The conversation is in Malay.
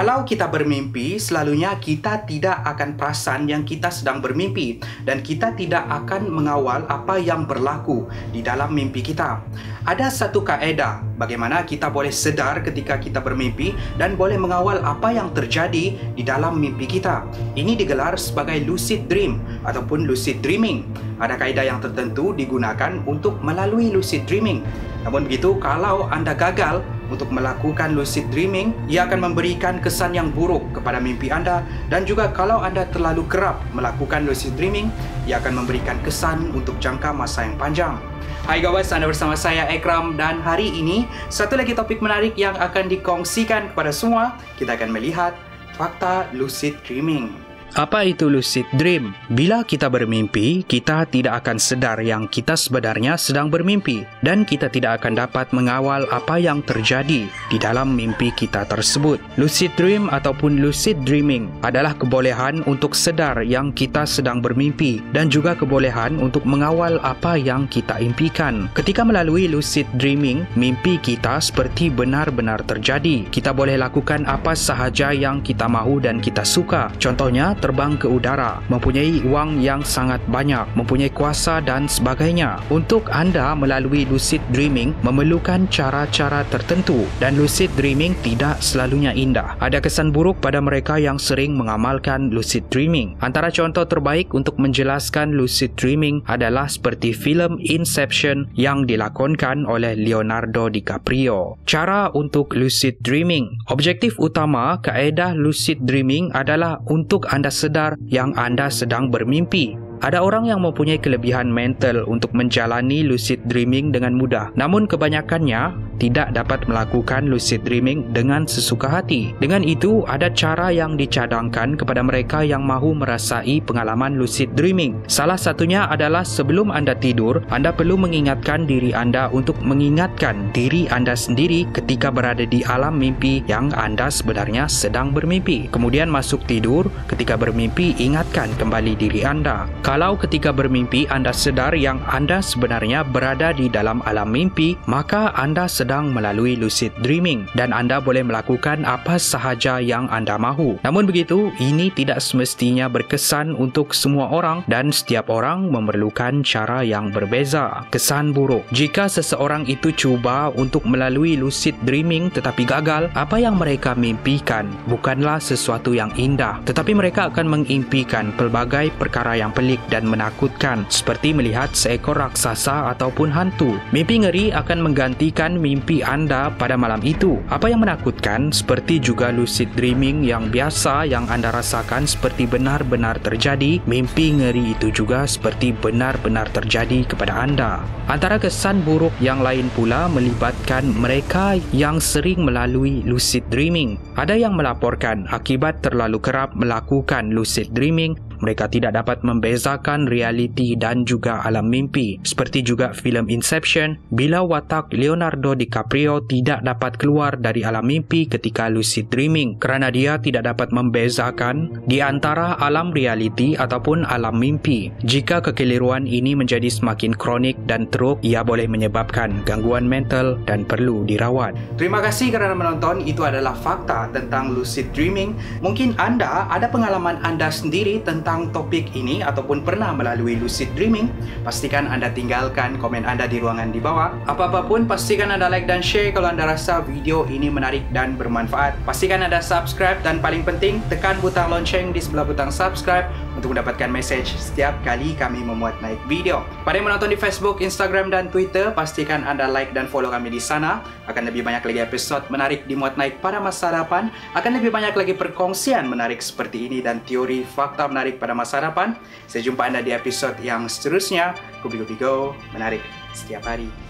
Kalau kita bermimpi, selalunya kita tidak akan perasan yang kita sedang bermimpi dan kita tidak akan mengawal apa yang berlaku di dalam mimpi kita. Ada satu kaedah bagaimana kita boleh sedar ketika kita bermimpi dan boleh mengawal apa yang terjadi di dalam mimpi kita. Ini digelar sebagai lucid dream ataupun lucid dreaming. Ada kaedah yang tertentu digunakan untuk melalui lucid dreaming. Namun begitu, kalau anda gagal untuk melakukan lucid dreaming, ia akan memberikan kesan yang buruk kepada mimpi anda dan juga kalau anda terlalu kerap melakukan lucid dreaming, ia akan memberikan kesan untuk jangka masa yang panjang. Hai guys, anda bersama saya Ekram dan hari ini satu lagi topik menarik yang akan dikongsikan kepada semua. Kita akan melihat fakta lucid dreaming. Apa itu lucid dream? Bila kita bermimpi, kita tidak akan sedar yang kita sebenarnya sedang bermimpi dan kita tidak akan dapat mengawal apa yang terjadi di dalam mimpi kita tersebut. Lucid dream ataupun lucid dreaming adalah kebolehan untuk sedar yang kita sedang bermimpi dan juga kebolehan untuk mengawal apa yang kita impikan. Ketika melalui lucid dreaming, mimpi kita seperti benar-benar terjadi. Kita boleh lakukan apa sahaja yang kita mahu dan kita suka. Contohnya, terbang ke udara, mempunyai wang yang sangat banyak, mempunyai kuasa dan sebagainya. Untuk anda melalui lucid dreaming memerlukan cara-cara tertentu dan lucid dreaming tidak selalunya indah. Ada kesan buruk pada mereka yang sering mengamalkan lucid dreaming. Antara contoh terbaik untuk menjelaskan lucid dreaming adalah seperti filem Inception yang dilakonkan oleh Leonardo DiCaprio. Cara untuk lucid dreaming. Objektif utama kaedah lucid dreaming adalah untuk anda sedar yang anda sedang bermimpi. Ada orang yang mempunyai kelebihan mental untuk menjalani lucid dreaming dengan mudah. Namun kebanyakannya tidak dapat melakukan lucid dreaming dengan sesuka hati. Dengan itu, ada cara yang dicadangkan kepada mereka yang mahu merasai pengalaman lucid dreaming. Salah satunya adalah sebelum anda tidur, anda perlu mengingatkan diri anda untuk mengingatkan diri anda sendiri ketika berada di alam mimpi yang anda sebenarnya sedang bermimpi. Kemudian masuk tidur, ketika bermimpi ingatkan kembali diri anda. Kalau ketika bermimpi anda sedar yang anda sebenarnya berada di dalam alam mimpi, maka anda sedang melalui lucid dreaming dan anda boleh melakukan apa sahaja yang anda mahu. Namun begitu, ini tidak semestinya berkesan untuk semua orang dan setiap orang memerlukan cara yang berbeza. Kesan buruk. Jika seseorang itu cuba untuk melalui lucid dreaming tetapi gagal, apa yang mereka mimpikan bukanlah sesuatu yang indah, tetapi mereka akan mengimpikan pelbagai perkara yang pelik dan menakutkan seperti melihat seekor raksasa ataupun hantu. Mimpi ngeri akan menggantikan mimpi anda pada malam itu. Apa yang menakutkan seperti juga lucid dreaming yang biasa yang anda rasakan seperti benar-benar terjadi, mimpi ngeri itu juga seperti benar-benar terjadi kepada anda. Antara kesan buruk yang lain pula melibatkan mereka yang sering melalui lucid dreaming. Ada yang melaporkan akibat terlalu kerap melakukan lucid dreaming mereka tidak dapat membezakan realiti dan juga alam mimpi. Seperti juga filem Inception, bila watak Leonardo DiCaprio tidak dapat keluar dari alam mimpi ketika lucid dreaming kerana dia tidak dapat membezakan di antara alam realiti ataupun alam mimpi. Jika kekeliruan ini menjadi semakin kronik dan teruk, ia boleh menyebabkan gangguan mental dan perlu dirawat. Terima kasih kerana menonton. Itu adalah fakta tentang lucid dreaming. Mungkin anda ada pengalaman anda sendiri tentang tentang topik ini ataupun pernah melalui lucid dreaming, pastikan anda tinggalkan komen anda di ruangan di bawah. Apa-apa pun, pastikan anda like dan share kalau anda rasa video ini menarik dan bermanfaat. Pastikan anda subscribe dan paling penting, tekan butang lonceng di sebelah butang subscribe untuk mendapatkan message setiap kali kami memuat naik video. Pada yang menonton di Facebook, Instagram dan Twitter, pastikan anda like dan follow kami di sana. Akan lebih banyak lagi episod menarik dimuat naik pada masa depan. Akan lebih banyak lagi perkongsian menarik seperti ini dan teori fakta menarik pada masa depan. Saya jumpa anda di episod yang seterusnya. Kubi Kubi Go, menarik setiap hari.